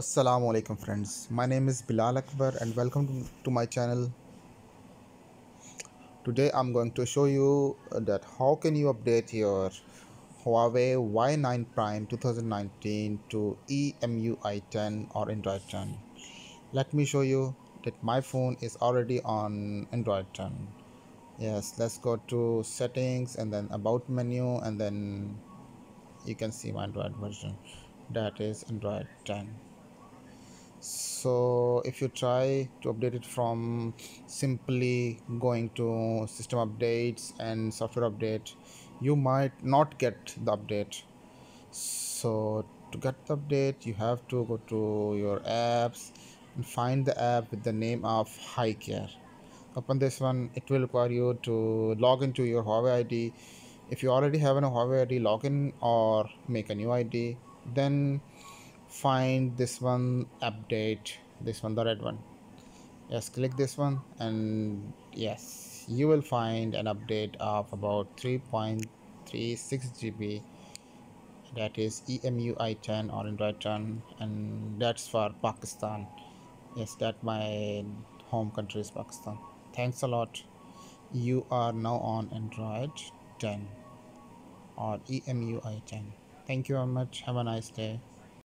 Assalamu alaikum friends. My name is Bilal Akbar and welcome to my channel. Today I'm going to show you that how can you update your Huawei Y9 Prime 2019 to EMUI 10 or Android 10. Let me show you that my phone is already on Android 10. Yes, let's go to settings and then about menu and then you can see my Android version that is Android 10 so if you try to update it from simply going to system updates and software update you might not get the update. So to get the update you have to go to your apps and find the app with the name of HiCare. Upon this one it will require you to log into your Huawei ID if you already have a Huawei ID login or make a new ID then find this one update this one the red one. Yes click this one and yes you will find an update of about 3.36 GB that is EMUI 10 or Android 10 and that's for Pakistan. Yes that my home country is Pakistan. Thanks a lot. You are now on Android 10 or EMUI 10 thank you very much. Have a nice day